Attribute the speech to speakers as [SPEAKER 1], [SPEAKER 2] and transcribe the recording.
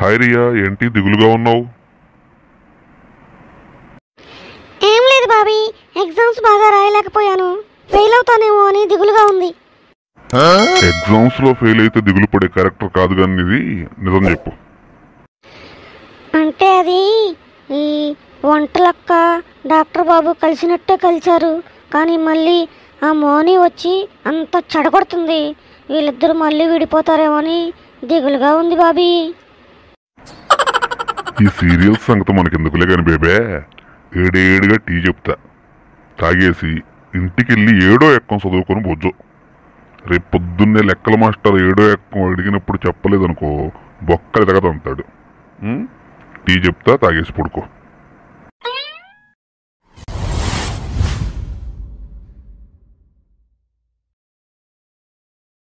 [SPEAKER 1] Hi Riya ఏంటి దిగులుగా ఉన్నావు?
[SPEAKER 2] ఏం లేదు బాబీ ఎగ్జామ్స్ బాగా రాయలేకపోయాను. ఫెయిల్ అవుతానేమో అని దిగులుగా ఉంది.
[SPEAKER 1] ఎగ్జామ్స్లో ఫెయిల్ అయితే దిగులు పడే క్యారెక్టర్ కాదు కానీ ఇది. నిజం చెప్పు.
[SPEAKER 2] అంటే అది ఈ వంటలక్క డాక్టర్ బాబు కలిసినట్టే కలిశారు. కానీ మళ్ళీ ఆ మోని వచ్చి అంత చెడగొడుతుంది. వీళ్ళిద్దరూ మళ్ళీ విడిపోతారేమో అని దిగులుగా ఉంది బాబీ.
[SPEAKER 1] ఈ సీరియల్స్ సంగతి మనకెందుకులే కానీ బేబే ఏడేడుగా టీ చెప్తా. తాగేసి ఇంటికెళ్ళి ఏడో ఎక్కం చదువుకొని బొజ్జు రేపు పొద్దున్నే లెక్కల మాస్టర్ ఏడో ఎక్కం అడిగినప్పుడు చెప్పలేదనుకో బొక్కలు ఎదగదంతాడు టీ చెప్తా తాగేసి పడుకో.